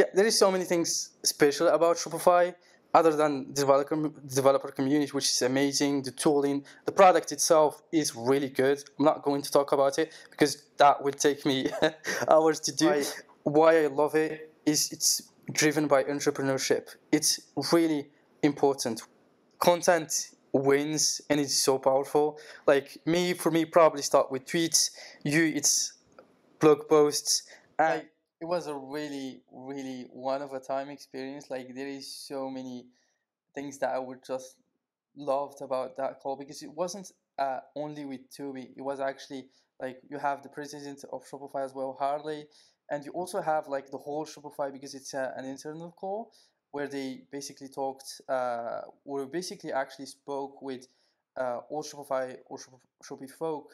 yeah, there is so many things special about Shopify other than developer developer community, which is amazing. The tooling, the product itself is really good. I'm not going to talk about it because that will take me hours to do. Why, why I love it is it's driven by entrepreneurship. It's really important. Content wins and it's so powerful. Like me, for me, probably start with tweets. You, it's blog posts. And it was a really, really one of a time experience. Like there is so many things that I would just loved about that call because it wasn't uh, only with Tobi. It was actually like you have the president of Shopify as well, Harley, and you also have like the whole Shopify because it's uh, an internal call where they basically talked, uh, or basically actually spoke with uh, all Shopify or Shopify folk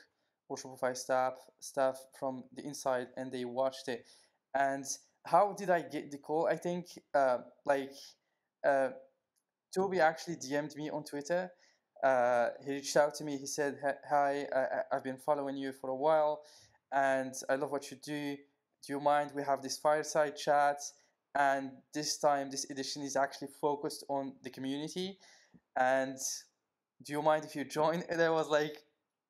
or Shopify staff staff from the inside, and they watched it. And how did I get the call? I think uh, like uh, Tobi actually DM'd me on Twitter. Uh, he reached out to me. He said, "Hi, I, I've been following you for a while, and I love what you do. Do you mind we have this fireside chat?" and this time this edition is actually focused on the community and do you mind if you join and i was like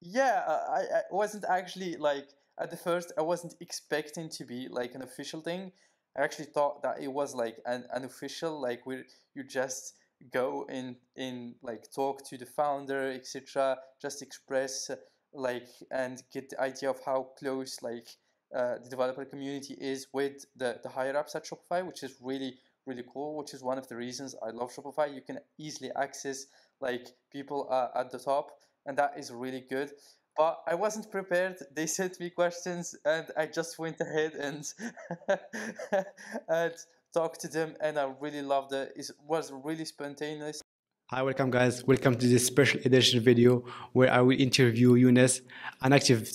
yeah I, I wasn't actually like at the first i wasn't expecting to be like an official thing i actually thought that it was like an unofficial like where you just go in in like talk to the founder etc just express like and get the idea of how close like uh, the developer community is with the, the higher ups at Shopify, which is really, really cool, which is one of the reasons I love Shopify. You can easily access like people uh, at the top, and that is really good. But I wasn't prepared. They sent me questions, and I just went ahead and and talked to them, and I really loved it. It was really spontaneous. Hi, welcome guys. Welcome to this special edition video where I will interview Younes, an active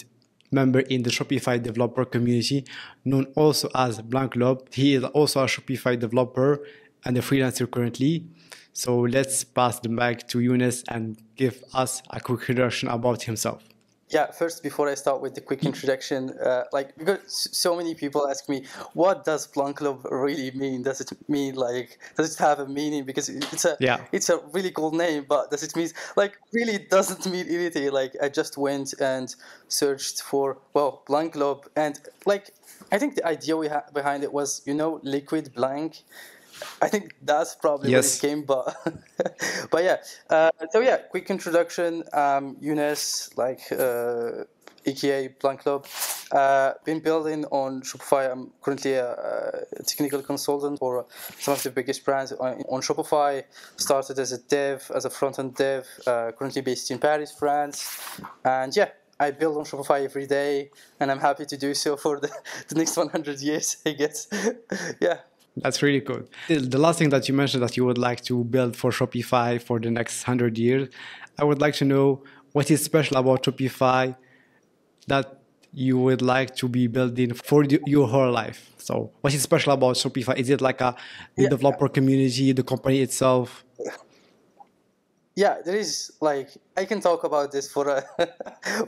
member in the Shopify developer community, known also as Blank Lob. He is also a Shopify developer and a freelancer currently. So let's pass the mic to Younes and give us a quick introduction about himself. Yeah, first, before I start with the quick introduction, uh, like because so many people ask me, what does Blank Lob really mean? Does it mean like does it have a meaning? Because it's a yeah. it's a really cool name, but does it mean like really doesn't mean anything? Like I just went and searched for well Blank Lob, and like I think the idea we had behind it was you know liquid blank I think that's probably yes. where it came, but but yeah. Uh, so yeah, quick introduction. Um, Younes, like uh, AKA Blank Lob, uh, been building on Shopify. I'm currently a, a, technical consultant for some of the biggest brands on, on Shopify. Started as a dev, as a front end dev. Uh, currently based in Paris, France, and yeah. I build on Shopify every day, and I'm happy to do so for the, the next 100 years, I guess. yeah. That's really cool. The last thing that you mentioned that you would like to build for Shopify for the next 100 years, I would like to know what is special about Shopify that you would like to be building for your whole life. So, what is special about Shopify? Is it like a the yeah. developer community, the company itself? Yeah, there is like I can talk about this for a,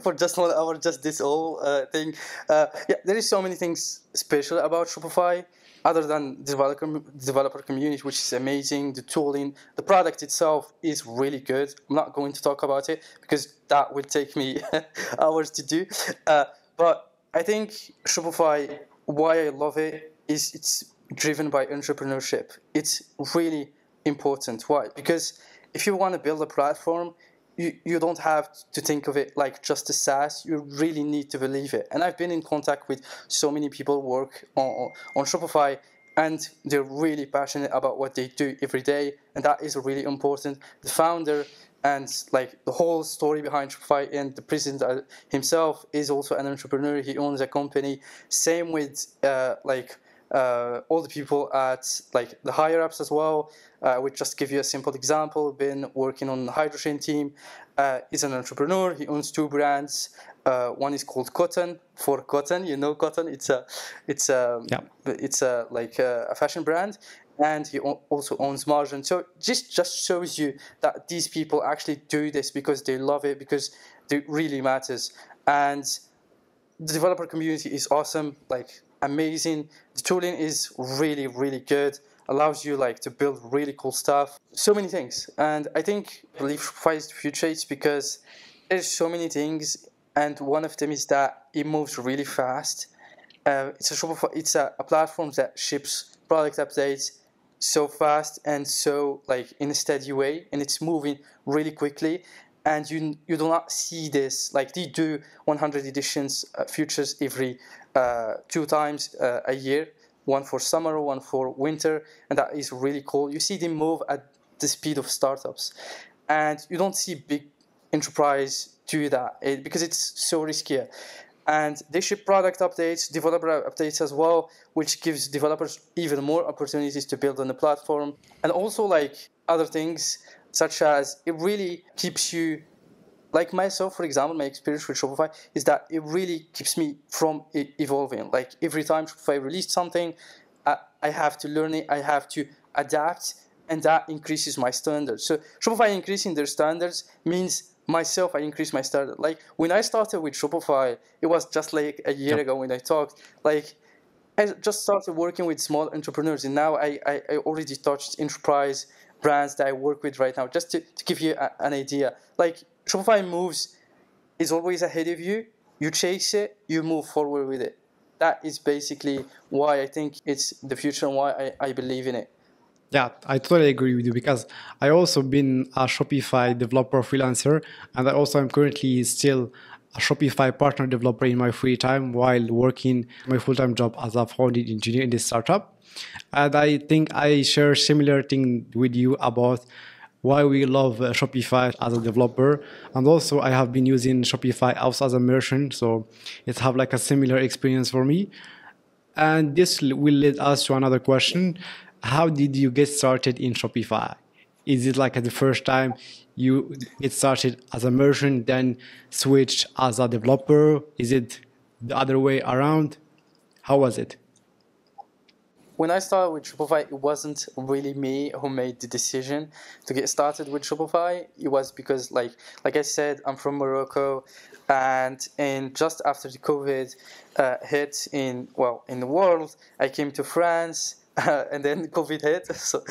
for just one hour, just this whole uh, thing. Uh, yeah, there is so many things special about Shopify other than developer developer community, which is amazing. The tooling, the product itself is really good. I'm not going to talk about it because that will take me hours to do. Uh, but I think Shopify, why I love it is it's driven by entrepreneurship. It's really important. Why? Because if you want to build a platform, you, you don't have to think of it like just a SaaS. You really need to believe it. And I've been in contact with so many people work on, on Shopify and they're really passionate about what they do every day. And that is really important. The founder and like the whole story behind Shopify and the president uh, himself is also an entrepreneur. He owns a company. Same with uh, like uh, all the people at like the higher ups as well. Uh, I would just give you a simple example. Been working on the hydrogen team. Uh, he's an entrepreneur. He owns two brands. Uh, one is called Cotton for Cotton. You know Cotton. It's a, it's a, yeah. it's a like a, a fashion brand, and he also owns Margin. So this just shows you that these people actually do this because they love it, because it really matters. And the developer community is awesome. Like amazing. The tooling is really, really good. Allows you like to build really cool stuff. So many things. And I think the future. Because there's so many things, and one of them is that it moves really fast. Uh, it's a. It's a, a platform that ships product updates so fast and so like in a steady way, and it's moving really quickly and you you do not see this like they do 100 editions uh, futures every two times uh, a year one for summer one for winter and that is really cool. You see them move at the speed of startups and you don't see big enterprise do that it, because it's so risky and they ship product updates developer updates as well which gives developers even more opportunities to build on the platform. And also like other things such as it really keeps you like myself for example my experience with shopify is that it really keeps me from evolving. Like every time shopify released something I, I have to learn it i have to adapt and that increases my standards. So shopify increasing their standards means myself i increase my standard. Like when i started with shopify it was just like a year ago when i talked. Like I just started working with small entrepreneurs, and now I, I, I already touched enterprise brands that I work with right now, just to, to give you a, an idea. Like Shopify moves is always ahead of you. You chase it, you move forward with it. That is basically why I think it's the future and why I, I believe in it. Yeah, I totally agree with you because I also been a Shopify developer freelancer and I also am currently still a Shopify partner developer in my free time while working my full-time job as a founding engineer in this startup. And I think I share similar thing with you about why we love uh, Shopify as a developer. And also I have been using Shopify also as a merchant. So it have like a similar experience for me. And this will lead us to another question. How did you get started in Shopify? Is it like the first time you get started as a merchant, then switch as a developer? Is it the other way around? How was it? When I started with Shopify, it wasn't really me who made the decision to get started with Shopify. It was because, like, like I said, I'm from Morocco, and and just after the COVID uh, hit in well in the world, I came to France, uh, and then COVID hit. So,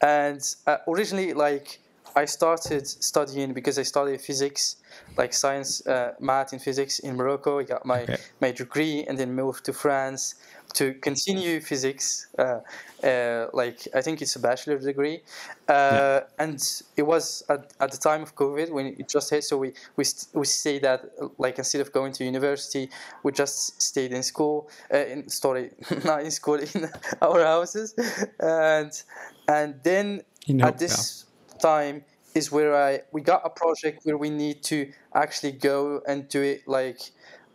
and uh, originally, like I started studying because I studied physics, like science, uh, math, and physics in Morocco. I got my, okay. my degree and then moved to France to continue physics. Uh, uh, like I think it's a bachelor degree, uh, yeah. and it was at, at the time of COVID when it just hit. So we we we say that like instead of going to university, we just stayed in school. Uh, in sorry, not in school in our houses, and and then at this. Yeah time is where I we got a project where we need to actually go and do it like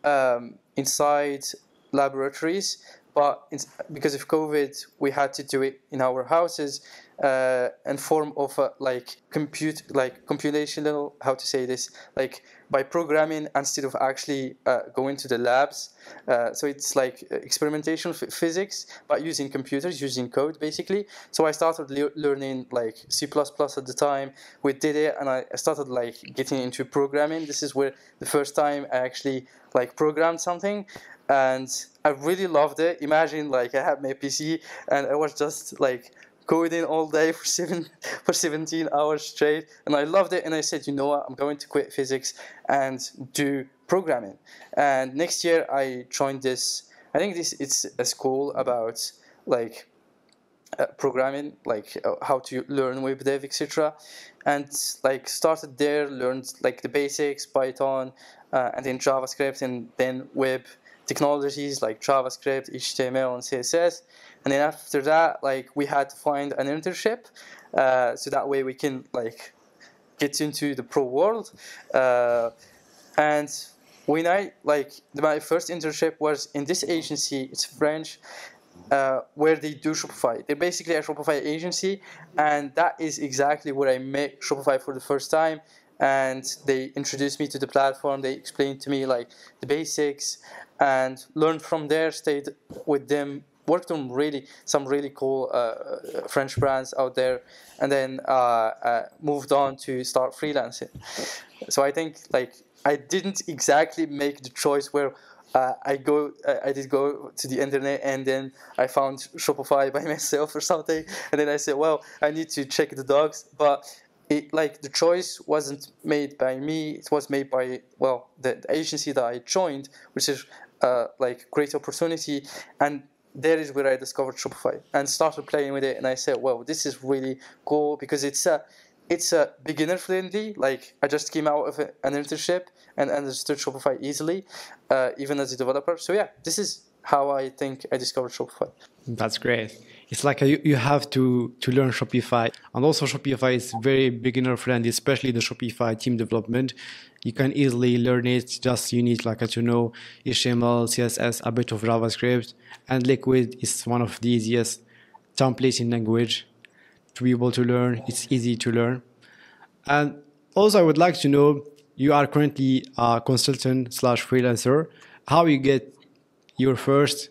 um, inside laboratories, but because of COVID, we had to do it in our houses uh, and form of a, like compute like computational how to say this like by programming instead of actually uh, going to the labs. Uh, so it's like experimentation physics but using computers using code basically. So i started le- learning like c++ at the time. We did it and i started like getting into programming. This is where the first time i actually like programmed something and i really loved it. Imagine like i had my pc and i was just like coding all day for seven for 17 hours straight. And i loved it and i said you know what? I'm going to quit physics and do programming. And next year i joined this i think this it's a school about like uh, programming like uh, how to learn web dev etc and like started there learned like the basics python uh, and then javascript and then web technologies like javascript html and css and then after that like we had to find an internship uh, so that way we can like get into the pro world uh, and when i like my first internship was in this agency it's french uh, where they do Shopify. They're basically a Shopify agency, and that is exactly where I met Shopify for the first time. And they introduced me to the platform. They explained to me like the basics, and learned from there. Stayed with them worked on really some really cool uh, uh, French brands out there, and then uh, uh, moved on to start freelancing. So I think like I didn't exactly make the choice where uh, I go, I did go to the internet, and then I found Shopify by myself or something, and then I said, well, I need to check the docs, but it like the choice wasn't made by me; it was made by well the, the agency that I joined, which is uh, like great opportunity, and there is where I discovered Shopify and started playing with it, and I said, well, this is really cool because it's a it's a beginner friendly. Like I just came out of an internship and understood Shopify easily, uh, even as a developer. So yeah, this is how I think I discovered Shopify. That's great. It's like a, you have to to learn Shopify, and also Shopify is very beginner friendly, especially the Shopify theme development. You can easily learn it. Just you need like to know HTML, CSS, a bit of JavaScript, and Liquid is one of the easiest templating language to be able to learn. It's easy to learn. And also, I would like to know you are currently a consultant slash freelancer. How you get your first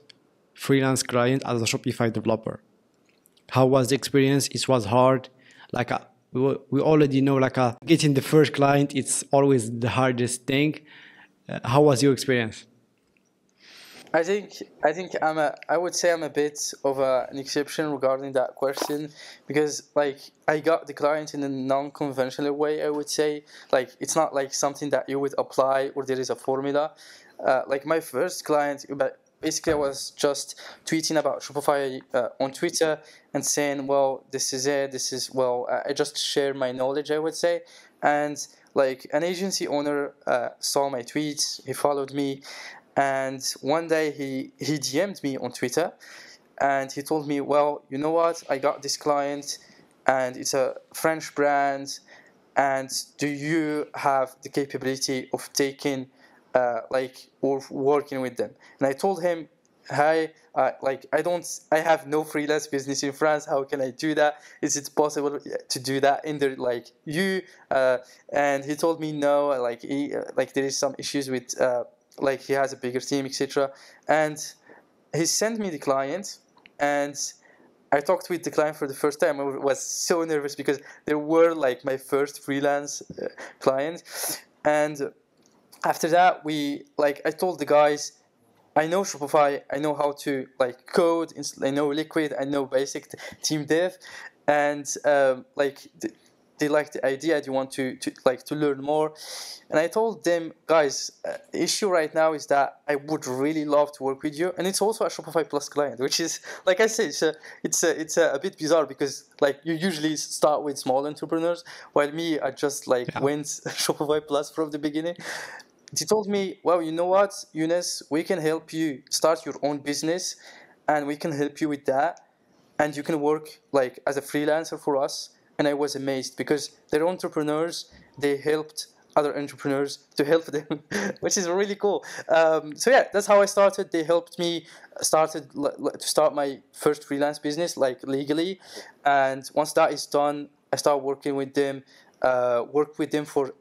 freelance client as a Shopify developer? How was the experience? It was hard. Like uh, uh, we already know, like uh, getting the first client, it's always the hardest thing. Uh, how was your experience? I think I think I'm a I would say I'm a bit of a, an exception regarding that question because like I got the client in a non-conventional way I would say like it's not like something that you would apply or there is a formula uh, like my first client basically I was just tweeting about Shopify uh, on Twitter and saying well this is it this is well I just share my knowledge I would say and like an agency owner uh, saw my tweets he followed me and one day he, he DM'd me on Twitter and he told me, Well, you know what? I got this client and it's a French brand. And do you have the capability of taking, uh, like, or working with them? And I told him, Hi, uh, like, I don't, I have no freelance business in France. How can I do that? Is it possible to do that in the, like, you? Uh, and he told me, No, like, he, like, there is some issues with, uh, like he has a bigger team, etc. And he sent me the client, and I talked with the client for the first time. I was so nervous because they were like my first freelance uh, client, and after that, we like I told the guys. I know Shopify. I know how to like code. I know Liquid. I know basic theme dev, and um, like they like the idea they want to, to like to learn more and i told them guys uh, the issue right now is that i would really love to work with you and it's also a shopify plus client which is like i said it's a, it's a, it's a, a bit bizarre because like you usually start with small entrepreneurs while me i just like yeah. went shopify plus from the beginning he told me well you know what Younes we can help you start your own business and we can help you with that and you can work like as a freelancer for us and I was amazed because they're entrepreneurs. They helped other entrepreneurs to help them, which is really cool. Um, so yeah, that's how I started. They helped me started to start my first freelance business like legally, and once that is done, I start working with them. Uh, worked with them for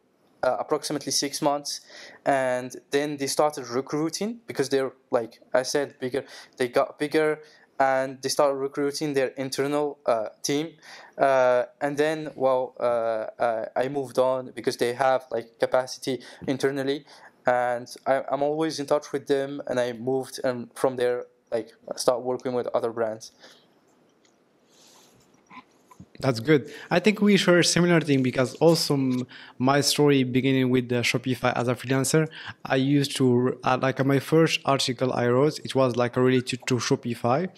uh, approximately six months, and then they started recruiting because they're like I said bigger. They got bigger and they started recruiting their internal uh, team uh, and then well uh, uh, i moved on because they have like capacity internally and I, am always in touch with them and i moved and from there like start working with other brands that's good. I think we share a similar thing because also my story beginning with the Shopify as a freelancer, I used to uh, like uh, my first article I wrote, it was like uh, related to Shopify,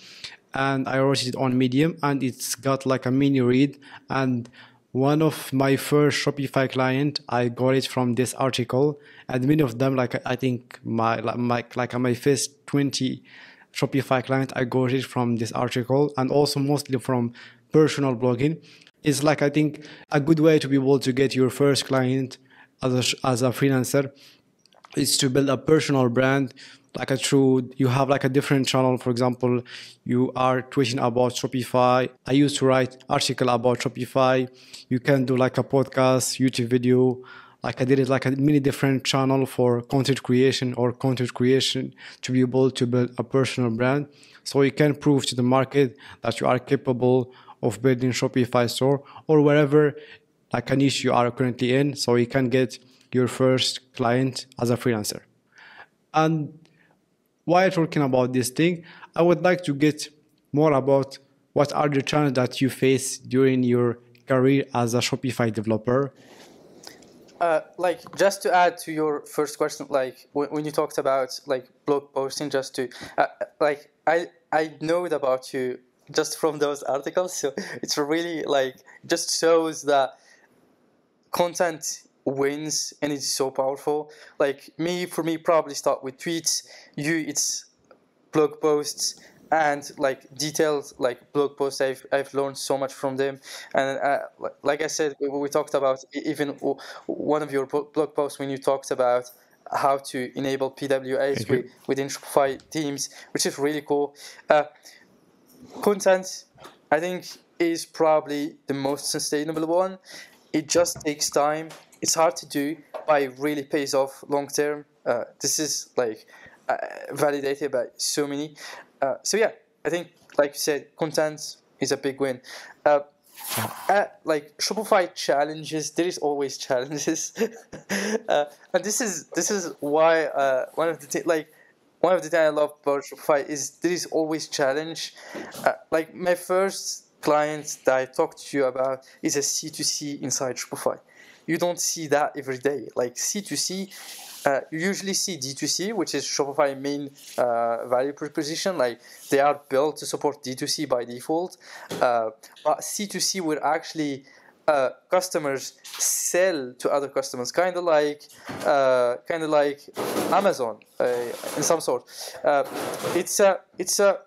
and I wrote it on Medium, and it's got like a mini read. And one of my first Shopify client, I got it from this article, and many of them, like I think my like like uh, my first twenty Shopify client, I got it from this article, and also mostly from personal blogging is like I think a good way to be able to get your first client as a, as a freelancer is to build a personal brand like a true you have like a different channel. For example you are tweeting about shopify. I used to write article about shopify. You can do like a podcast youtube video. Like i did it like a many different channel for content creation or content creation to be able to build a personal brand. So you can prove to the market that you are capable of building Shopify store or wherever like a niche you are currently in so you can get your first client as a freelancer. And while talking about this thing, I would like to get more about what are the challenges that you face during your career as a Shopify developer. Uh, like just to add to your first question, like when, when you talked about like blog posting, just to uh, like I I know about you just from those articles, so it's really like just shows that content wins and it's so powerful. Like me, for me, probably start with tweets. You, it's blog posts and like detailed like blog posts I've, I've learned so much from them and uh, like i said we, we, talked about even one of your blog posts when you talked about how to enable pwas with, within shopify themes which is really cool uh, content i think is probably the most sustainable one. It just takes time. It's hard to do but it really pays off long term. Uh, this is like uh, validated by so many. Uh, so yeah, I think like you said, content is a big win. Uh, uh, like Shopify challenges, there is always challenges, uh, and this is this is why one of the th- like one of the things I love about Shopify is there is always challenge. Uh, like my first client that I talked to you about is a C2C inside Shopify. You don't see that every day. Like C2C, uh, you usually see D2C, which is Shopify main uh, value proposition. Like they are built to support D2C by default. Uh, but C2C would actually uh, customers sell to other customers, kind of like uh, kind of like Amazon uh, in some sort. it's a it's a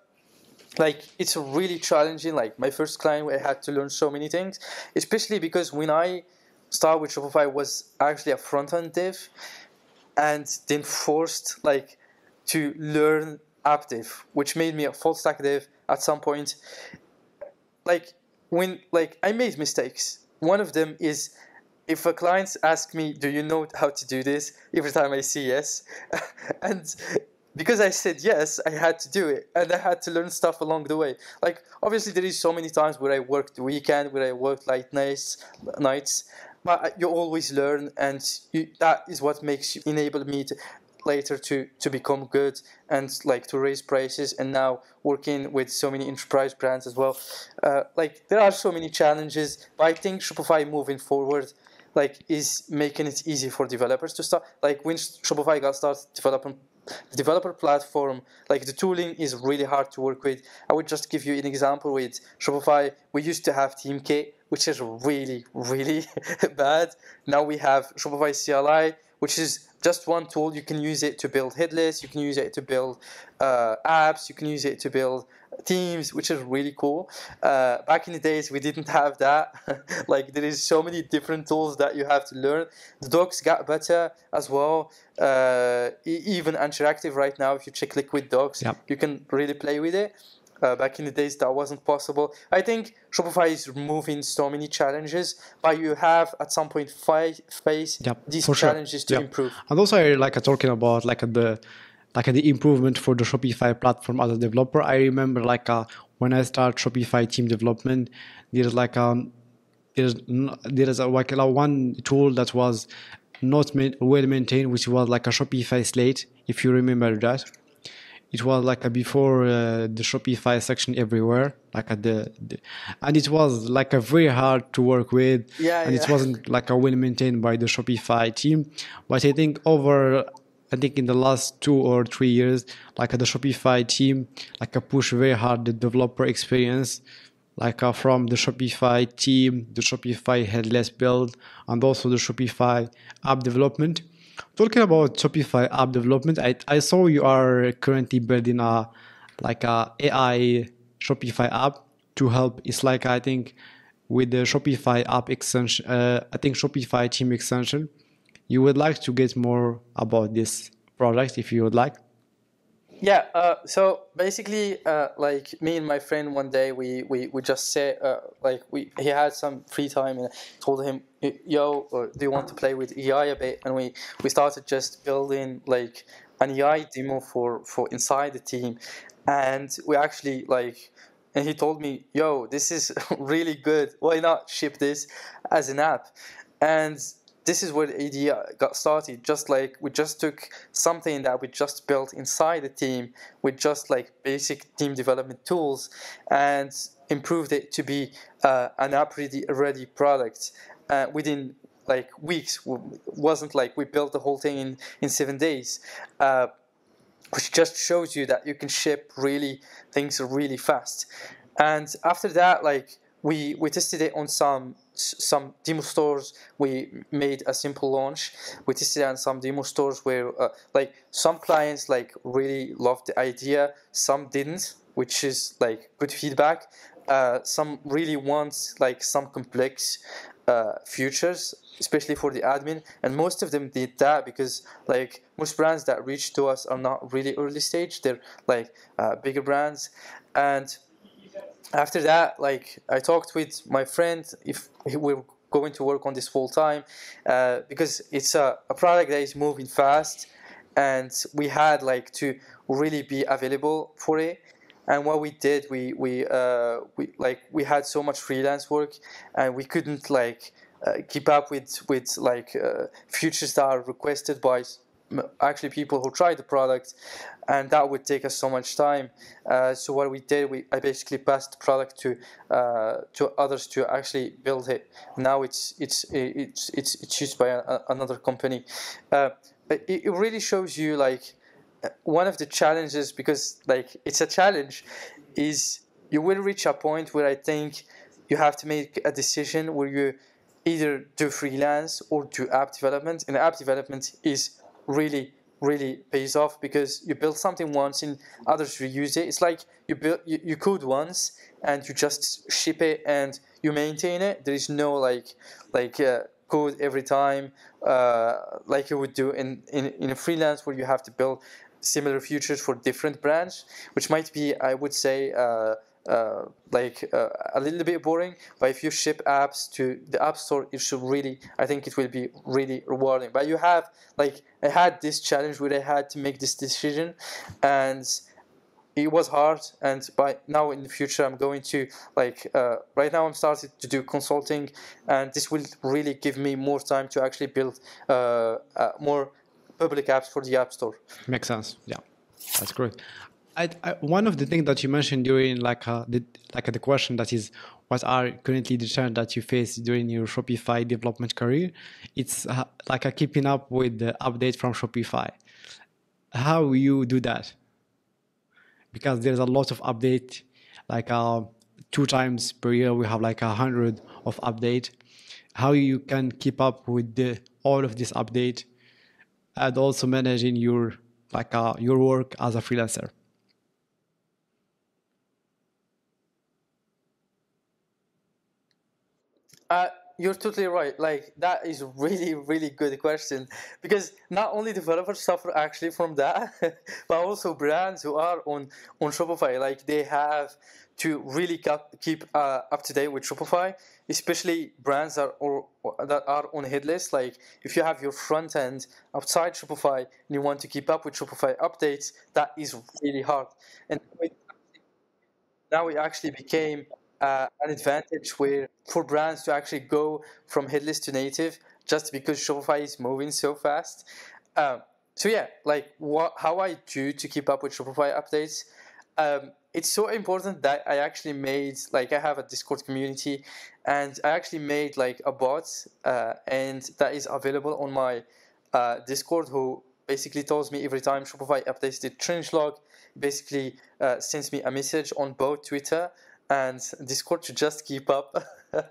like it's really challenging. Like my first client, I had to learn so many things, especially because when I started with Shopify was actually a front end dev and then forced like to learn app dev, which made me a full stack dev at some point. Like when like I made mistakes. One of them is if a client asks me, "Do you know how to do this?" Every time I say yes, and because I said yes, I had to do it, and I had to learn stuff along the way. Like obviously, there is so many times where I worked weekend, where I worked late nights, nights, but you always learn and you, that is what makes you enable me to later to to become good and like to raise prices and now working with so many enterprise brands as well uh, like there are so many challenges but i think shopify moving forward like is making it easy for developers to start like when shopify got started developing the developer platform, like the tooling is really hard to work with. I would just give you an example with Shopify. We used to have Theme Kit, which is really, really bad. Now we have Shopify CLI, which is just one tool. You can use it to build headless, you can use it to build uh, apps, you can use it to build themes, which is really cool. Uh, back in the days, we didn't have that. like there is so many different tools that you have to learn. The docs got better as well. Uh, even interactive right now, if you check Liquid Docs, yep. you can really play with it. Uh, back in the days, that wasn't possible. I think Shopify is removing so many challenges, but you have at some point face yep, these challenges sure. to yep. improve. And also, I like talking about like the like the improvement for the Shopify platform as a developer. I remember like uh, when I started Shopify theme development, there's like um there's there's a, like a, one tool that was not well maintained, which was like a Shopify slate. If you remember that, it was like a before uh, the Shopify section everywhere, like at the, the, and it was like a very hard to work with, yeah, and yeah. it wasn't like a well maintained by the Shopify team. But I think over I think in the last two or three years, like the Shopify team, like a push very hard the developer experience, like uh, from the Shopify team, the Shopify headless build, and also the Shopify app development. Talking about Shopify app development, I, I saw you are currently building a like a AI Shopify app to help. It's like I think with the Shopify app extension, uh, I think Shopify theme extension you would like to get more about this product if you would like yeah uh, so basically uh, like me and my friend one day we we, we just said uh, like we he had some free time and told him yo uh, do you want to play with ai a bit? And we we started just building like an ai demo for for inside the team. And we actually like and he told me yo this is really good. Why not ship this as an app? And this is where the idea got started. Just like we just took something that we just built inside the team with just like basic theme development tools and improved it to be uh, an app ready, ready product uh, within like weeks. It wasn't like we built the whole thing in, in seven days. Uh, which just shows you that you can ship really things really fast. And after that, like we we tested it on some some demo stores. We made a simple launch. We tested on some demo stores where uh, like some clients like really loved the idea, some didn't, which is like good feedback. Uh, some really want like some complex uh, especially for the admin, and most of them did that because like most brands that reach to us are not really early stage; they're like uh, bigger brands, and after that, like I talked with my friend if we're going to work on this full time uh, because it's a, a product that is moving fast and we had like to really be available for it. And what we did we we uh, we like we had so much freelance work and we couldn't like uh, keep up with with like uh, features that are requested by actually people who tried the product and that would take us so much time. Uh, so what we did we I basically passed the product to uh, to others to actually build it. Now it's it's it's it's, it's used by a, another company. Uh, it, it really shows you like uh, one of the challenges because like it's a challenge is you will reach a point where I think you have to make a decision where you either do freelance or do app development. And app development is really really pays off because you build something once and others reuse it. It's like you build you, you code once and you just ship it and you maintain it. There is no like like uh, code every time uh, like you would do in, in in a freelance where you have to build similar features for different brands, which might be I would say. Uh, uh, like uh, a little bit boring but if you ship apps to the app store it should really i think it will be really rewarding. But you have like i had this challenge where i had to make this decision and it was hard and by now in the future i'm going to like uh, right now i'm starting to do consulting and this will really give me more time to actually build uh, uh, more public apps for the app store. Makes sense. Yeah. That's great I, I, one of the things that you mentioned during like uh, the like uh, the question that is what are currently the challenges that you face during your Shopify development career, it's uh, like a keeping up with the update from Shopify. How you do that? Because there's a lot of update, like uh, two times per year we have like a hundred of update. How you can keep up with the, all of this update, and also managing your like uh, your work as a freelancer. Uh, you're totally right. Like that is really, really good question because not only developers suffer actually from that, but also brands who are on on Shopify. Like they have to really keep uh, up to date with Shopify, especially brands that are that are on headless. Like if you have your front end outside Shopify and you want to keep up with Shopify updates, that is really hard. And now it actually became uh, an advantage where for brands to actually go from headless to native just because Shopify is moving so fast. Um, so yeah, like what how I do to keep up with Shopify updates. Um, it's so important that I actually made like I have a Discord community, and I actually made like a bot, uh, and that is available on my uh, Discord. Who basically tells me every time Shopify updates the changelog, basically uh, sends me a message on both Twitter and Discord to just keep up.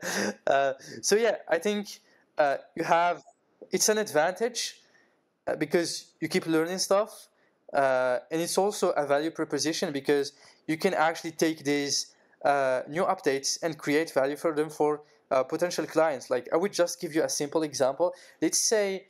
uh, so yeah, I think uh, you have it's an advantage uh, because you keep learning stuff, uh, and it's also a value proposition because you can actually take these uh, new updates and create value for them for uh, potential clients. Like I would just give you a simple example. Let's say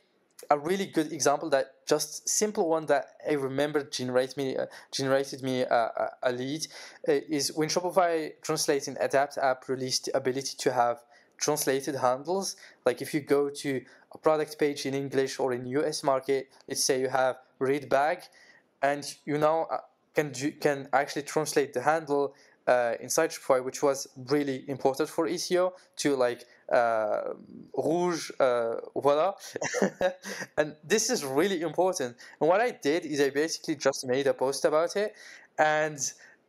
a really good example that just simple one that I remember generate me uh, generated me a, a lead uh, is when Shopify Translate & Adapt app released the ability to have translated handles. Like if you go to a product page in English or in US market, let's say you have red bag, and you now uh, can can actually translate the handle uh, inside Shopify, which was really important for SEO to like uh, rouge, uh, voila. and this is really important. And what I did is I basically just made a post about it, and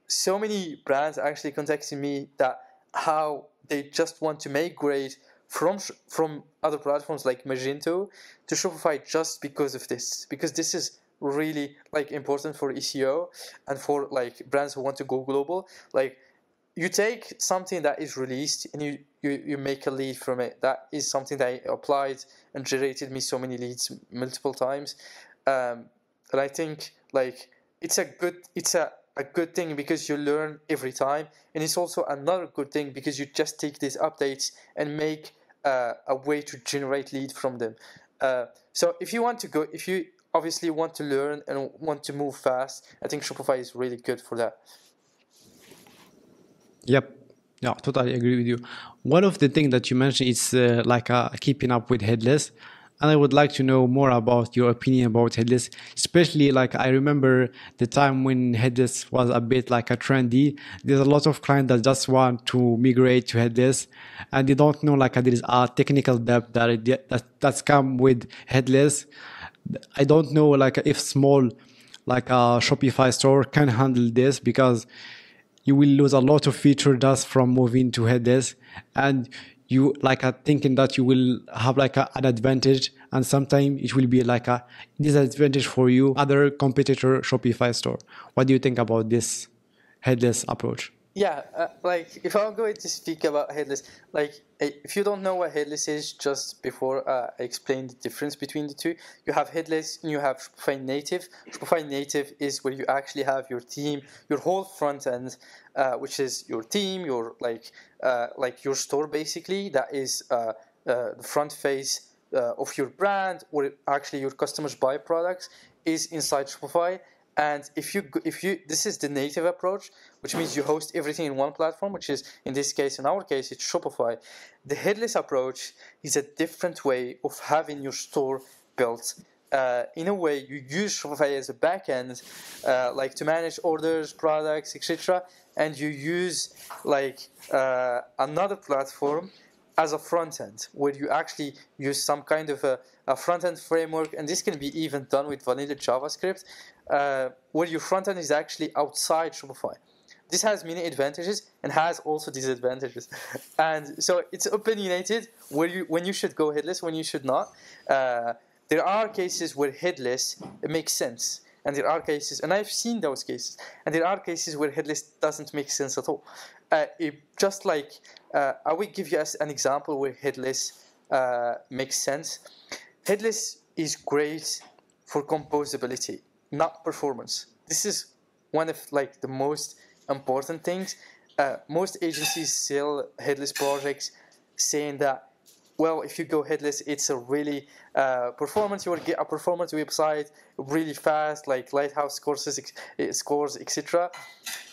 so many brands actually contacted me that how they just want to migrate from from other platforms like Magento to Shopify just because of this, because this is really like important for SEO and for like brands who want to go global. Like you take something that is released and you, you, you make a lead from it. That is something that I applied and generated me so many leads multiple times. Um, and I think like it's a good it's a, a good thing because you learn every time and it's also another good thing because you just take these updates and make uh, a way to generate lead from them. Uh, so if you want to go if you obviously want to learn and want to move fast, I think Shopify is really good for that. Yep. Yeah, totally agree with you. One of the things that you mentioned is uh, like uh, keeping up with headless. And I would like to know more about your opinion about headless, especially like I remember the time when headless was a bit like a trendy. There's a lot of clients that just want to migrate to headless and they don't know like there is a technical debt that, that that's come with headless. I don't know like if small like a Shopify store can handle this because you will lose a lot of feature just from moving to headless and you like are thinking that you will have like a, an advantage and sometimes it will be like a disadvantage for you other competitor shopify store. What do you think about this headless approach yeah uh, like if i'm going to speak about headless like if you don't know what headless is just before uh, i explain the difference between the two you have headless and you have shopify native. Shopify native is where you actually have your team your whole front end uh, which is your team your like uh, like your store basically. That is uh, uh, the front face of your brand or actually your customers buy products is inside shopify and if you if you this is the native approach, which means you host everything in one platform, which is in this case, in our case, it's Shopify. The headless approach is a different way of having your store built. Uh, in a way, you use Shopify as a backend, uh, like to manage orders, products, etc., and you use like uh, another platform as a front end, where you actually use some kind of a, a front end framework, and this can be even done with vanilla JavaScript, uh, where your front end is actually outside Shopify. This has many advantages and has also disadvantages. And so it's opinionated where you, when you should go headless, when you should not. Uh, there are cases where headless it makes sense. And there are cases, and I've seen those cases, and there are cases where headless doesn't make sense at all. Uh, it, just like, uh, I will give you an example where headless uh, makes sense. Headless is great for composability not performance. This is one of like the most important things. Uh, most agencies sell headless projects, saying that well, if you go headless, it's a really uh, performance. You will get a performance website really fast, like Lighthouse courses, eh, scores, etc.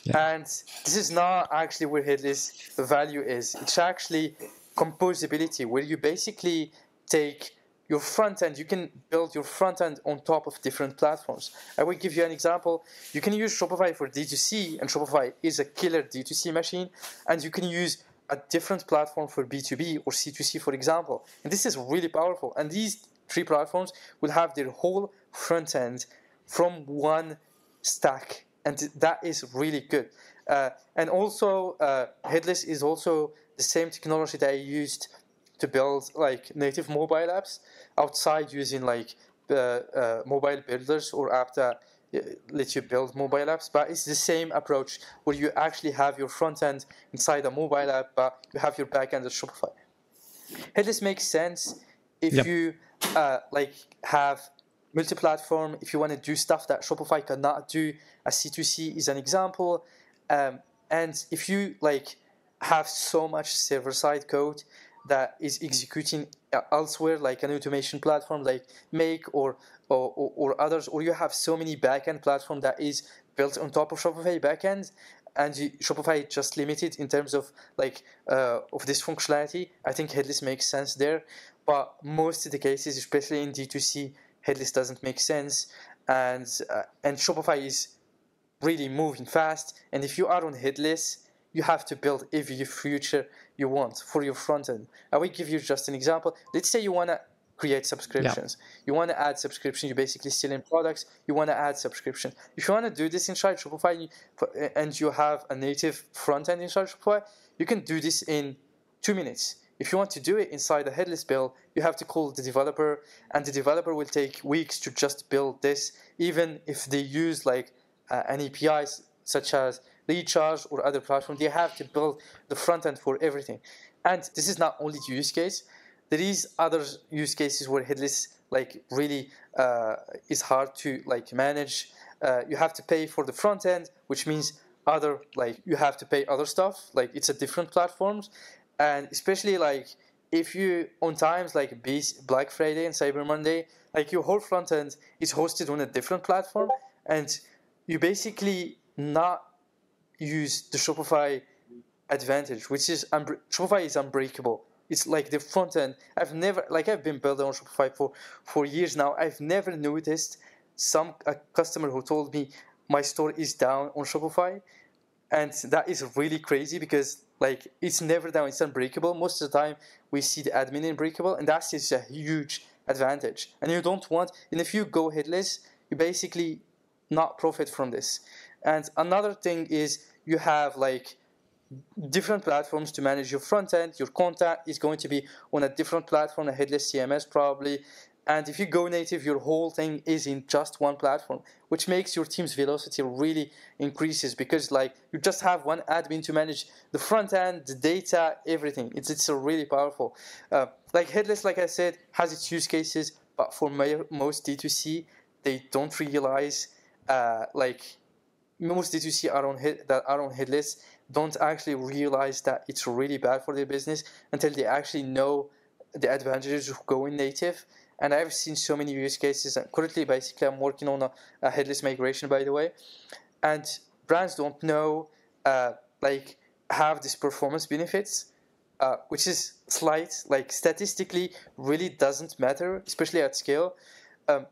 Yeah. And this is not actually where headless value is. It's actually composability, where you basically take your front end, you can build your front end on top of different platforms. I will give you an example. You can use Shopify for D2C, and Shopify is a killer D2C machine, and you can use a different platform for B2B or C2C, for example. And this is really powerful. And these three platforms will have their whole front end from one stack, and that is really good. Uh, and also, uh, Headless is also the same technology that I used to build like native mobile apps outside using like uh, uh, mobile builders or app that uh, let you build mobile apps. But it's the same approach where you actually have your front end inside a mobile app, but you have your back end at Shopify. Headless makes sense if yep. you uh, like have multi-platform. If you want to do stuff that Shopify cannot do, a C2C is an example. Um, and if you like have so much server-side code that is executing elsewhere, like an automation platform like Make or, or, or others, or you have so many backend platform that is built on top of Shopify backend, and you, Shopify just limited in terms of like uh, of this functionality. I think headless makes sense there, but most of the cases, especially in D2C, headless doesn't make sense, and uh, and Shopify is really moving fast. And if you are on headless, you have to build every feature you want for your front end. I will give you just an example. Let's say you want to create subscriptions. Yeah. You want to add subscription. You basically selling products. You want to add subscription. If you want to do this inside Shopify and you have a native front end inside Shopify, you can do this in two minutes. If you want to do it inside a headless build, you have to call the developer, and the developer will take weeks to just build this, even if they use like uh, an API such as Recharge or other platform They have to build the front end for everything. And this is not only the use case. There is other use cases where headless like really uh, is hard to like manage. Uh, you have to pay for the front end, which means other like you have to pay other stuff. Like it's a different platforms, and especially like if you on times like Black Friday and Cyber Monday, like your whole front end is hosted on a different platform, and you basically not use the Shopify advantage, which is Shopify is unbreakable. It's like the front end. I've never like I've been building on Shopify for for years now. I've never noticed some a customer who told me my store is down on Shopify, and that is really crazy because like it's never down. It's unbreakable. Most of the time we see the admin unbreakable, and that is just a huge advantage. And you don't want. And if you go headless, you basically not profit from this. And another thing is you have like different platforms to manage your front end. Your content is going to be on a different platform, a headless CMS probably. And if you go native, your whole thing is in just one platform, which makes your team's velocity really increases because like you just have one admin to manage the front end, the data, everything. It's it's really powerful. Uh, like headless, like I said, has its use cases, but for most D2C, they don't realize uh, like most D2C are head, that are on lists. don't actually realize that it's really bad for their business until they actually know the advantages of going native. And I've seen so many use cases. And currently, basically, I'm working on a, a headless migration, by the way. And brands don't know, uh, like, have this performance benefits, uh, which is slight, like, statistically, really doesn't matter, especially at scale, um,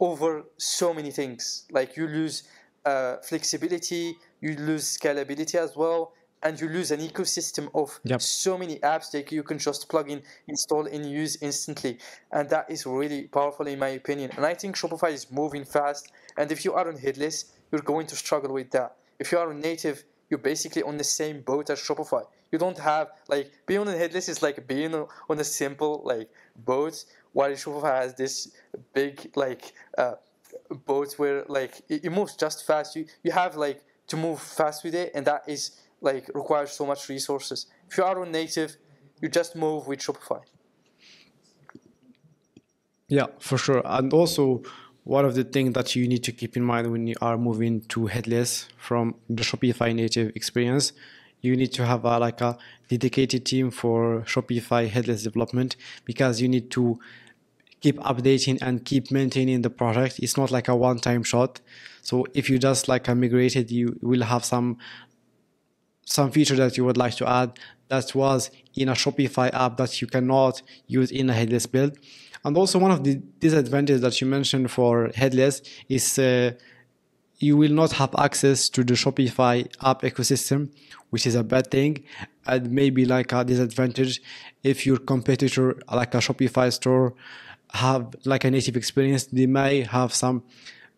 over so many things. Like, you lose uh, flexibility, you lose scalability as well, and you lose an ecosystem of yep. so many apps that you can just plug in, install, and use instantly. And that is really powerful, in my opinion. And I think Shopify is moving fast. And if you are on headless, you're going to struggle with that. If you are on native, you're basically on the same boat as Shopify. You don't have like being on headless is like being on a simple like boat, while Shopify has this big like uh, boats where like it, it moves just fast. You you have like to move fast with it, and that is like requires so much resources. If you are on native, you just move with Shopify. Yeah, for sure. And also, one of the things that you need to keep in mind when you are moving to headless from the Shopify native experience, you need to have a, like a dedicated team for Shopify headless development because you need to keep updating and keep maintaining the project. It's not like a one-time shot. So if you just like migrated, you will have some some feature that you would like to add that was in a Shopify app that you cannot use in a headless build. And also one of the disadvantages that you mentioned for headless is uh, you will not have access to the Shopify app ecosystem, which is a bad thing and maybe like a disadvantage if your competitor like a Shopify store have like a native experience, they may have some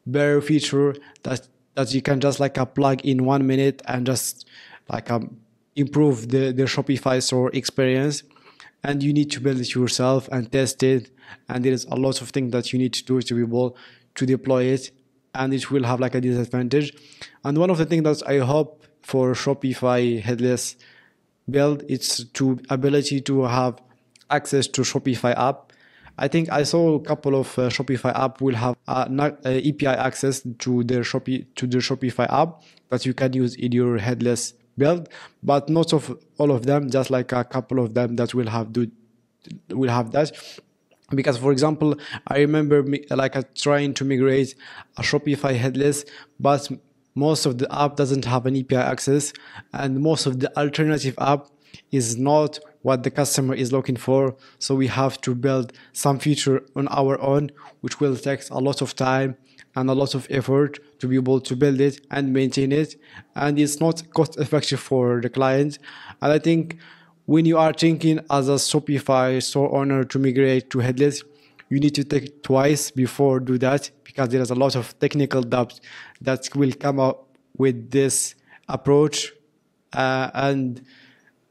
better feature that that you can just like a plug in one minute and just like um, improve the, the Shopify store experience. And you need to build it yourself and test it. And there is a lot of things that you need to do to be able to deploy it. And it will have like a disadvantage. And one of the things that I hope for Shopify headless build, it's to ability to have access to Shopify app I think I saw a couple of uh, Shopify app will have uh, API access to their Shopify to the Shopify app that you can use in your headless build, but not of all of them. Just like a couple of them that will have do will have that. Because, for example, I remember like uh, trying to migrate a Shopify headless, but most of the app doesn't have an API access, and most of the alternative app is not what the customer is looking for. So we have to build some feature on our own, which will take a lot of time and a lot of effort to be able to build it and maintain it. And it's not cost effective for the client. And i think when you are thinking as a shopify store owner to migrate to headless you need to think twice before do that because there is a lot of technical debt that will come up with this approach. Uh, and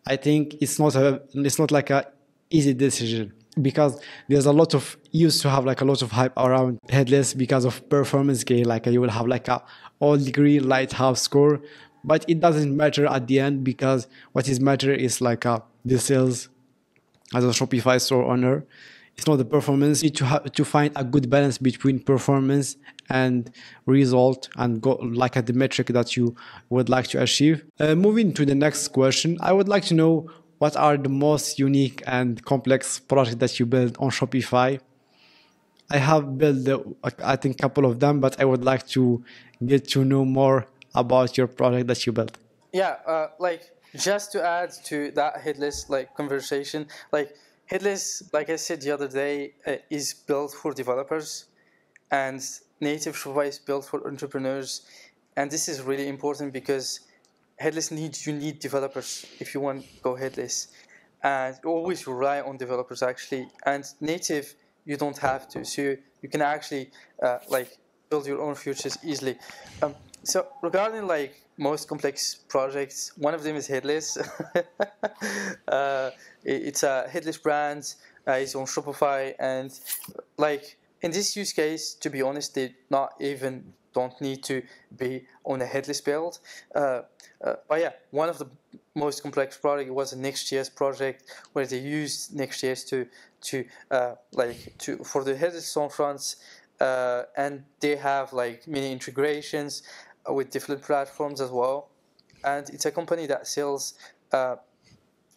i think it's not a it's not like a easy decision because there's a lot of used to have like a lot of hype around headless because of performance gain. Like you will have like a all degree lighthouse score but it doesn't matter at the end because what is matter is like uh, the sales as a shopify store owner it's not the performance you need to have to find a good balance between performance and result and go like at the metric that you would like to achieve uh, moving to the next question i would like to know what are the most unique and complex projects that you build on Shopify? I have built, I think, a couple of them, but I would like to get to know more about your project that you built. Yeah, uh, like just to add to that headless like conversation, like headless, like I said the other day, uh, is built for developers, and native Shopify is built for entrepreneurs, and this is really important because headless needs you need developers if you want to go headless. And always rely on developers actually. And native you don't have to. So you can actually uh, like build your own features easily. Um, so regarding like most complex projects one of them is headless uh, it's a headless brand uh, it's on shopify and like in this use case to be honest they not even don't need to be on a headless build. Uh, uh, but yeah, one of the most complex project was a Next.js project where they used Next.js to to uh, like to for the headless storefronts, uh, and they have like many integrations with different platforms as well. And it's a company that sells. Uh,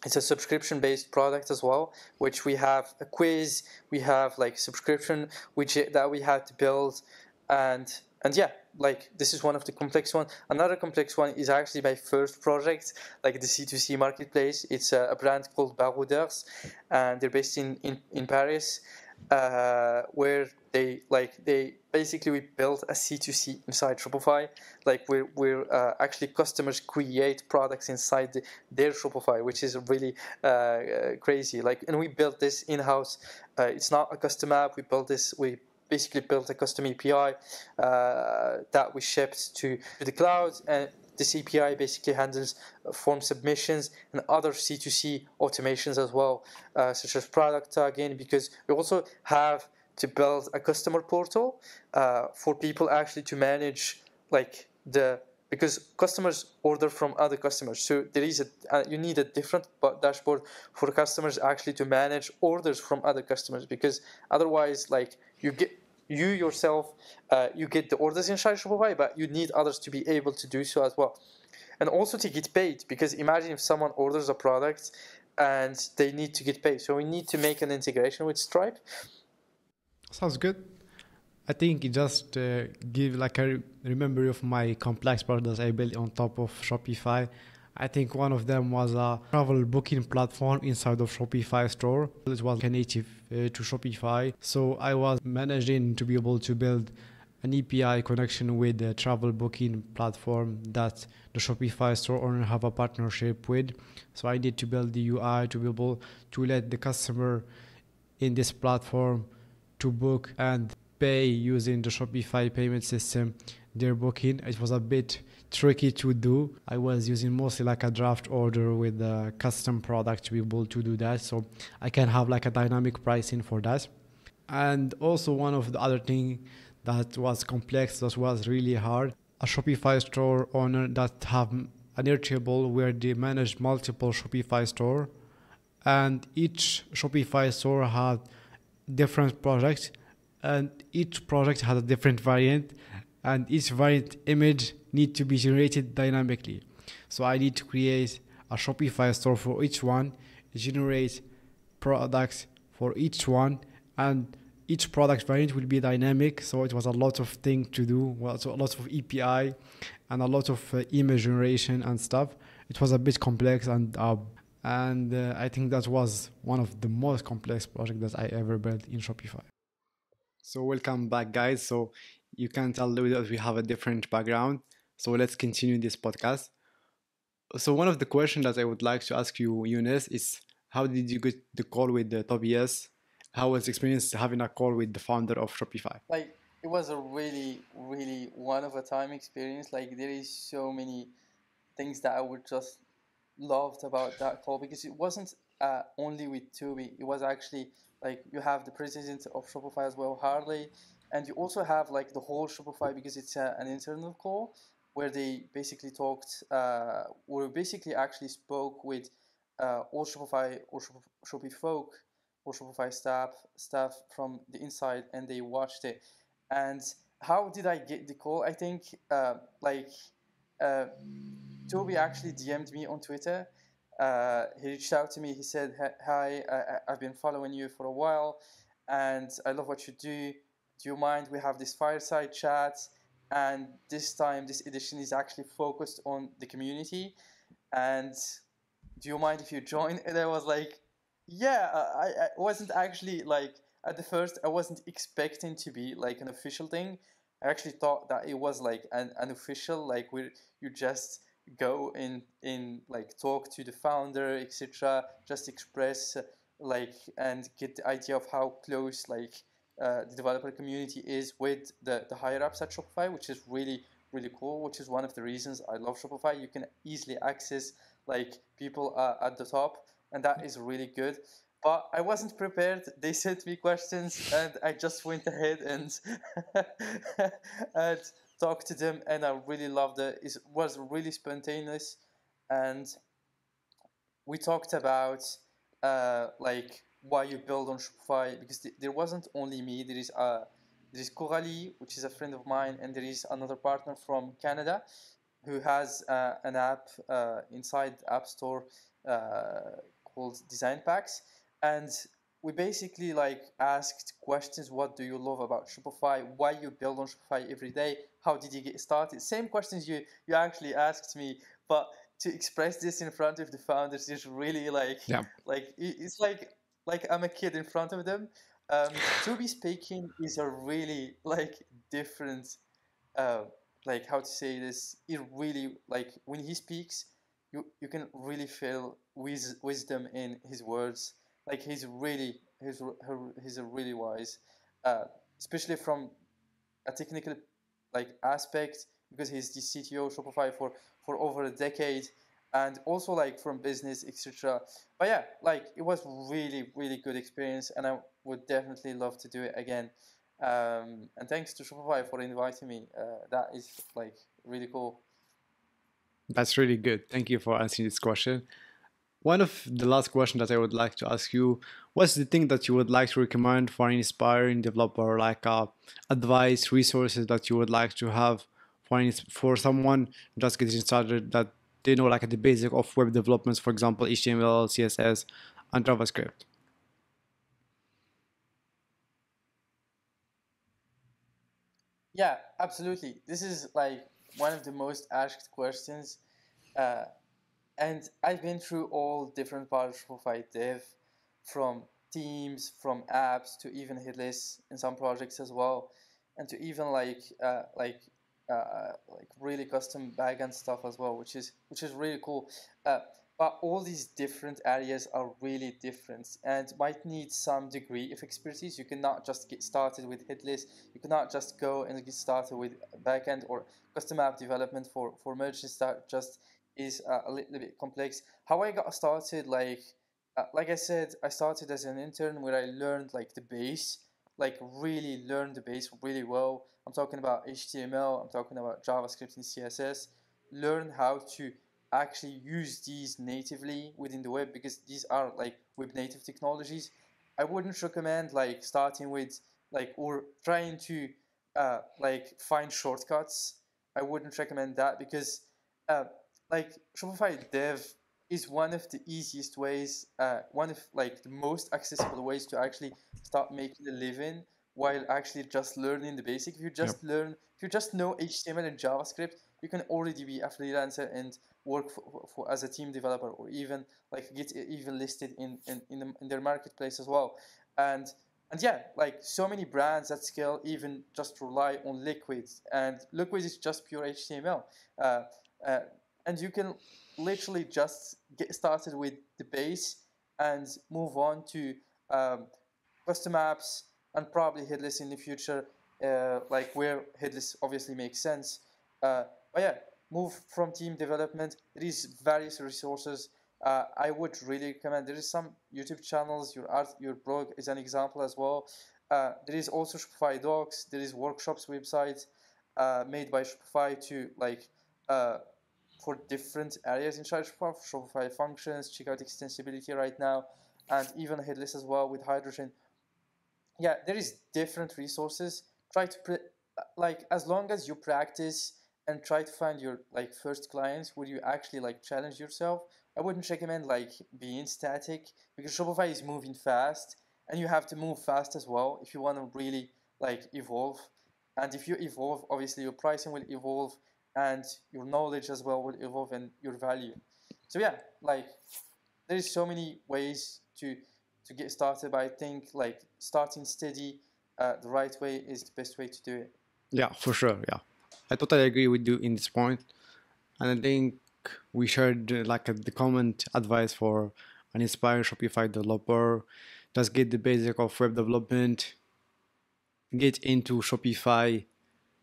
it's a subscription-based product as well, which we have a quiz, we have like subscription, which that we had to build, and and yeah, like this is one of the complex one. Another complex one is actually my first project, like the C2C marketplace. It's a, a brand called Barouders, and they're based in in, in Paris, uh, where they like they basically we built a C2C inside Shopify. Like we're we're uh, actually customers create products inside the, their Shopify, which is really uh, uh crazy. Like and we built this in house. Uh, it's not a custom app. We built this. We basically built a custom API uh, that we shipped to, to the cloud and this API basically handles form submissions and other C2C automations as well, uh, such as product tagging, because we also have to build a customer portal uh, for people actually to manage like the because customers order from other customers. So there is a uh, you need a different dashboard for customers actually to manage orders from other customers because otherwise like you get you yourself uh, you get the orders inside Shopify, but you need others to be able to do so as well, and also to get paid. Because imagine if someone orders a product and they need to get paid, so we need to make an integration with Stripe. Sounds good. I think it just uh, give like a remember of my complex products I built on top of Shopify I think one of them was a travel booking platform inside of Shopify store. It was native uh, to Shopify. So I was managing to be able to build an API connection with the travel booking platform that the Shopify store owner have a partnership with. So I need to build the UI to be able to let the customer in this platform to book and pay using the Shopify payment system their booking. It was a bit tricky to do. I was using mostly like a draft order with a custom product to be able to do that. So I can have like a dynamic pricing for that. And also one of the other thing that was complex that was really hard. A Shopify store owner that have an Airtable where they manage multiple Shopify store and each Shopify store had different projects and each project had a different variant and each variant image need to be generated dynamically. So I need to create a Shopify store for each one, generate products for each one, and each product variant will be dynamic. So it was a lot of thing to do, so a lot of API and a lot of uh, image generation and stuff. It was a bit complex and uh, and uh, I think that was one of the most complex projects that I ever built in Shopify. So welcome back, guys. So you can tell that we have a different background. So let's continue this podcast. So one of the questions that I would like to ask you, Younes, is how did you get the call with the Tobias? How was the experience having a call with the founder of Shopify? Like it was a really, really one of a time experience. Like there is so many things that I would just loved about that call because it wasn't uh, only with Tobi. It was actually like you have the president of Shopify as well, Harley, and you also have like the whole Shopify because it's uh, an internal call where they basically talked, uh, or basically actually spoke with uh, all Shopify or Shopify folk or Shopify staff staff from the inside, and they watched it. And how did I get the call? I think uh, like uh, Tobi actually DM'd me on Twitter. Uh, he reached out to me. He said, "Hi, I, have been following you for a while, and I love what you do. Do you mind? We have this fireside chat, and this time, this edition is actually focused on the community. And do you mind if you join?" And I was like, "Yeah." I, I wasn't actually like at the first. I wasn't expecting to be like an official thing. I actually thought that it was like an, an official, like where you just go in in like talk to the founder, etc. Just express like and get the idea of how close like uh, the developer community is with the, the higher ups at Shopify, which is really really cool. Which is one of the reasons I love Shopify. You can easily access like people uh, at the top, and that is really good but I wasn't prepared. They sent me questions, and I just went ahead and and talked to them, and I really loved it. It was really spontaneous, and we talked about uh, like why you build on Shopify because th- there wasn't only me. There is uh, there is Coralie, which is a friend of mine, and there is another partner from Canada who has uh, an app uh, inside App Store uh, called Design Packs. And we basically like asked questions. What do you love about shopify? Why you build on shopify every day? How did you get started? Same questions you you actually asked me. But to express this in front of the founders is really like yeah. like it's like like i'm a kid in front of them. Um, to be speaking is a really like different uh, like how to say this it really like when he speaks you you can really feel wis- wisdom in his words. Like he's really he's he's a really wise, uh, especially from a technical like aspect because he's the CTO Shopify for for over a decade and also like from business etc but yeah like it was really really good experience and i would definitely love to do it again. Um, and thanks to shopify for inviting me. Uh, that is like really cool. That's really good. Thank you for answering this question. One of the last questions that I would like to ask you, what's the thing that you would like to recommend for an inspiring developer, like uh, advice, resources that you would like to have for, for someone just getting started that they know like the basic of web developments, for example, HTML, CSS, and JavaScript? Yeah, absolutely. This is like one of the most asked questions. Uh, and I've been through all different parts of dev, from themes, from apps to even headless in some projects as well, and to even like uh, like uh, like really custom backend stuff as well, which is which is really cool. Uh, but all these different areas are really different and might need some degree of expertise. You cannot just get started with headless. You cannot just go and get started with backend or custom app development for for merchants that just is uh, a little bit complex. How I got started, like uh, like I said, I started as an intern where I learned like the base, like really learn the base really well. I'm talking about HTML, I'm talking about JavaScript and CSS. Learn how to actually use these natively within the web because these are like web native technologies. I wouldn't recommend like starting with like or trying to uh, like find shortcuts. I wouldn't recommend that because uh, like Shopify Dev is one of the easiest ways, uh, one of like the most accessible ways to actually start making a living while actually just learning the basic. If you just yep. learn, if you just know HTML and JavaScript, you can already be a freelancer and work for, for as a theme developer or even like get even listed in in, in, the, in their marketplace as well. And and yeah, like so many brands at scale even just rely on Liquid, and Liquid is just pure HTML. Uh, uh, and you can literally just get started with the base and move on to um, custom apps and probably headless in the future, uh, like where headless obviously makes sense. Uh, but yeah, move from theme development. There is various resources uh, I would really recommend. There is some YouTube channels. Your art, your blog is an example as well. Uh, there is also Shopify Docs. There is workshops websites uh, made by Shopify to like uh, for different areas inside Shopify. Shopify functions, checkout extensibility right now, and even headless as well with Hydrogen. Yeah, there is different resources. Try to pre- like as long as you practice and try to find your like first clients where you actually like challenge yourself I wouldn't recommend like being static because Shopify is moving fast and you have to move fast as well if you want to really like evolve. And if you evolve, obviously your pricing will evolve and your knowledge as well will evolve and your value. So yeah, like there is so many ways to to get started, but I think like starting steady uh, the right way is the best way to do it. Yeah, for sure. Yeah, I totally agree with you in this point. and I think we shared uh, like uh, the comment advice for an inspired Shopify developer. Just get the basic of web development, get into Shopify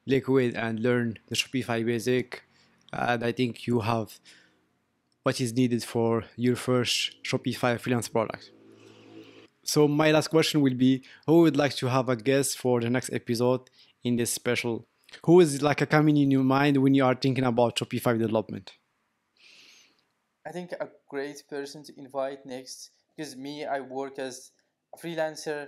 Liquid and learn the Shopify basic. And I think you have what is needed for your first Shopify freelance product. So my last question will be who would like to have a guest for the next episode in this special? Who is like a coming in your mind when you are thinking about Shopify development? I think a great person to invite next because me, I work as a freelancer.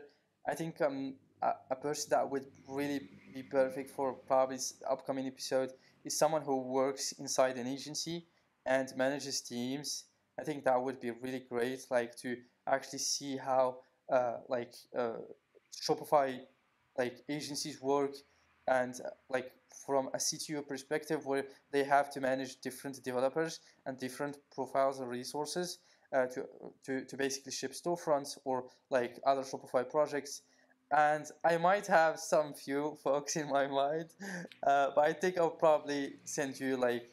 I think um, a, a person that would really be perfect for probably upcoming episode is someone who works inside an agency and manages teams. I think that would be really great, like to actually see how uh, like uh, Shopify like agencies work and uh, like from a CTO perspective where they have to manage different developers and different profiles and resources uh, to, to, to basically ship storefronts or like other Shopify projects. And I might have some few folks in my mind, uh, but I think I'll probably send you like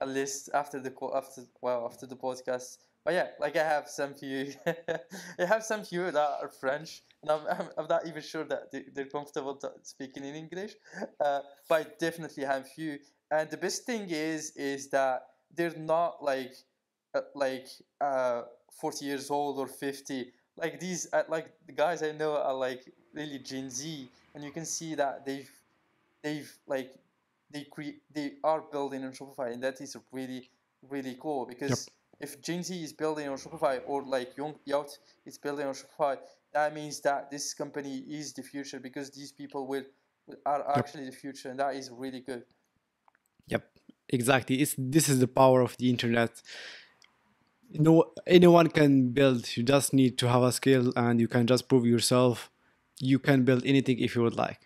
a list after the after well after the podcast but yeah, like I have some few, I have some few that are French, and I'm, I'm, I'm not even sure that they, they're comfortable speaking in English. Uh, but I definitely have few, and the best thing is is that they're not like uh, like uh, 40 years old or 50. Like these, uh, like the guys I know are like really Gen Z, and you can see that they've they've like they create they are building on Shopify, and that is really really cool because. Yep if Gen Z is building on Shopify or like Young Yacht is building on Shopify, that means that this company is the future because these people will are actually yep. the future, and that is really good. Yep, exactly. It's this is the power of the internet. No, anyone can build. You just need to have a skill, and you can just prove yourself. You can build anything if you would like.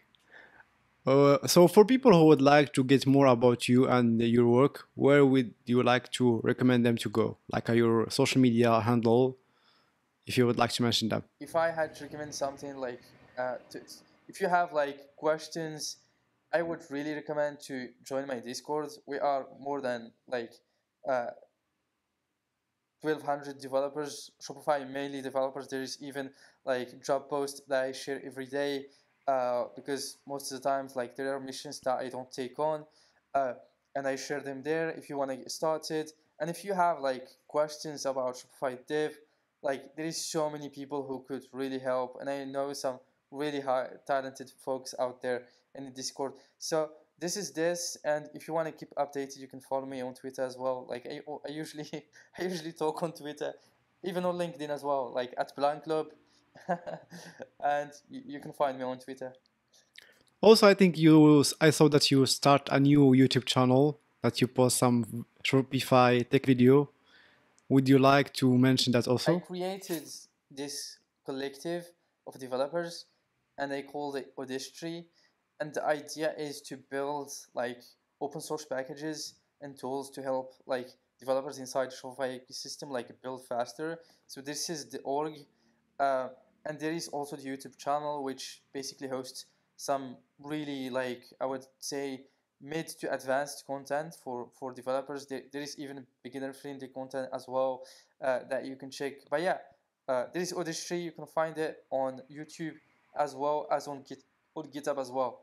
Uh, so for people who would like to get more about you and your work, where would you like to recommend them to go? Like uh, your social media handle, if you would like to mention them. If I had to recommend something like, uh, to, if you have like questions, I would really recommend to join my Discord. We are more than like uh, 1200 developers, Shopify mainly developers. There is even like job posts that I share every day uh, because most of the times like there are missions that I don't take on uh, and I share them there if you want to get started and if you have like questions about Shopify dev like there is so many people who could really help and I know some really high talented folks out there in the Discord so this is this and if you want to keep updated you can follow me on Twitter as well like I, I usually I usually talk on Twitter even on LinkedIn as well like at blanklob and you, you can find me on Twitter. Also, I think you I saw that you start a new YouTube channel that you post some Shopify tech video. Would you like to mention that also? I created this collective of developers and I called it Odestry. And the idea is to build like open source packages and tools to help like developers inside the Shopify ecosystem like build faster. So this is the org uh, and there is also the YouTube channel, which basically hosts some really like I would say mid to advanced content for for developers. There, there is even beginner friendly content as well uh, that you can check. But yeah, uh, there is Odestry. You can find it on YouTube as well as on Git GitHub as well.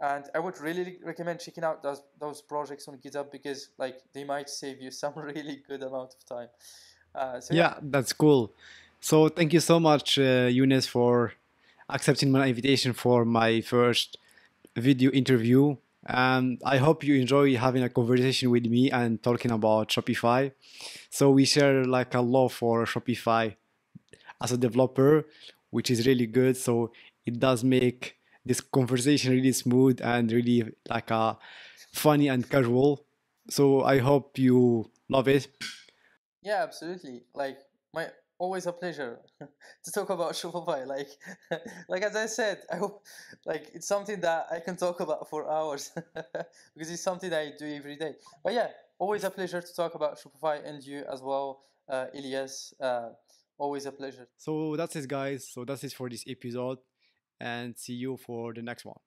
And I would really recommend checking out those those projects on GitHub because like they might save you some really good amount of time. Uh, so yeah. yeah. that's cool. So thank you so much, uh, Younes, for accepting my invitation for my first video interview. And I hope you enjoy having a conversation with me and talking about Shopify. So we share like a love for Shopify as a developer, which is really good. So it does make this conversation really smooth and really like a funny and casual. So I hope you love it. Yeah, absolutely. Like my always a pleasure to talk about Shopify. Like, like as I said, I hope, like it's something that I can talk about for hours because it's something that I do every day. But yeah, always a pleasure to talk about Shopify and you as well, uh, Ilias. Uh, always a pleasure. So that's it, guys. So that's it for this episode, and see you for the next one.